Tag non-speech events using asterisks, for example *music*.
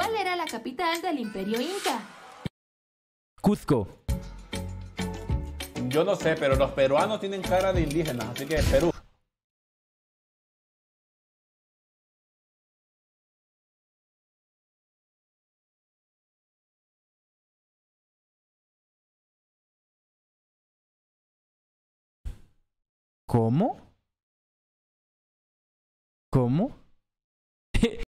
¿Cuál era la capital del imperio inca? Cuzco. Yo no sé, pero los peruanos tienen cara de indígenas, así que Perú. ¿Cómo? ¿Cómo? *laughs*